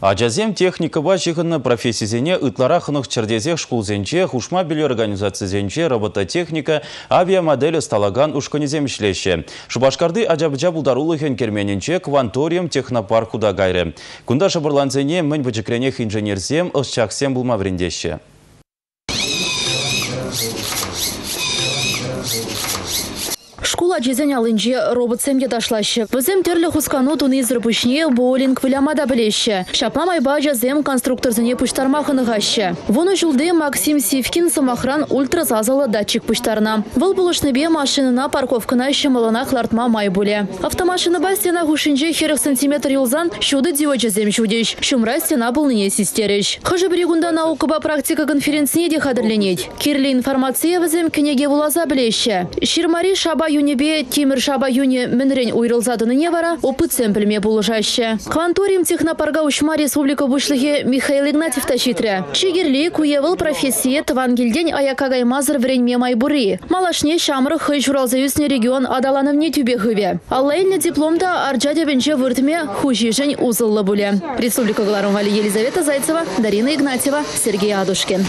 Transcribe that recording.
Ажазем техника ба жығынны профессизене ытлара хынық чердезех шкулзенче, хушма білі организацизенче, робототехника, авиамодель сталаган ушканезем ішлеші. Шубашкарды ажабыжа бұлдарулы хен кермененче кванториум технопаркуда гайры. Кунда шабырланзене мін вычекренех инженерзем ысчақсем бұлма врендеші. Школа жезен алынжы робот семге ташлашы. Візем терлі хускану туны зірпішне боулинг вілямада білеші. Шапа майба жазем конструкторзіне пұштармағыны ғашы. Воны жылды Максим Сивкин самахран ультразазалы датчик пұштарына. Выл бе машинына парковкына шымылына қлартма май бұле. Автомашины ба стена хушинже херіх сантиметр юлзан шуды дио жазем шудеш. Шумра стена бұлныне систереш. Хыжы бірегунда наукыба практика конференцияне де қадырленет. Керлі информация візем кенеге вулаза білеші. Ширмари шаба юнебе темір шаба юне мінрен уйрылзадыны не вара опыт сэмплеме булыжаще. Кванториум технопарга ушма республика бушлығы Михаил Игнатьев тащитря. Чигерли куевыл профессия твангелден аякагай мазыр вренме майбури. Малашне шамры хый журалзаюсне регион адалановне тюбехыве. Аллайны дипломда арджадя венче выртме хужижень узыллы буле. Республика Галарумвали Елизавета Зайцева, Дарина Игнатьева, Сергей Адушкин.